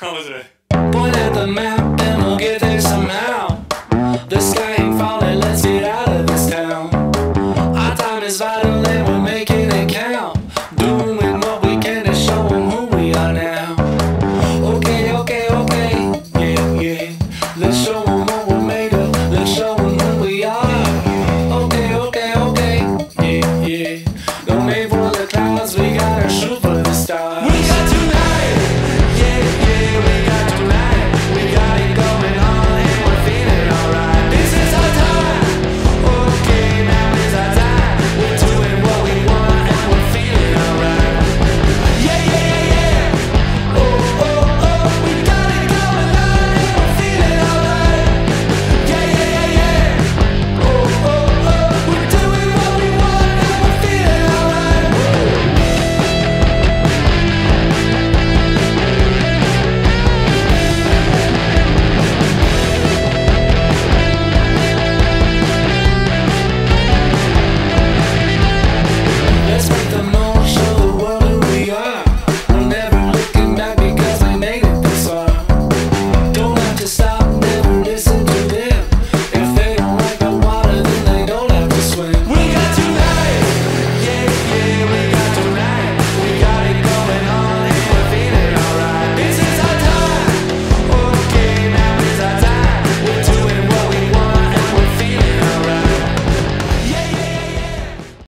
How was it? Point at the map and we'll get there somehow. The sky ain't falling, let's get out of this town. Our time is vital and we're making it count. Doing what we can to show them who we are now. Okay, okay, okay, yeah, yeah. Let's show them what we're made of, let's show them who we are. Okay, okay, okay, yeah, yeah. Don't ever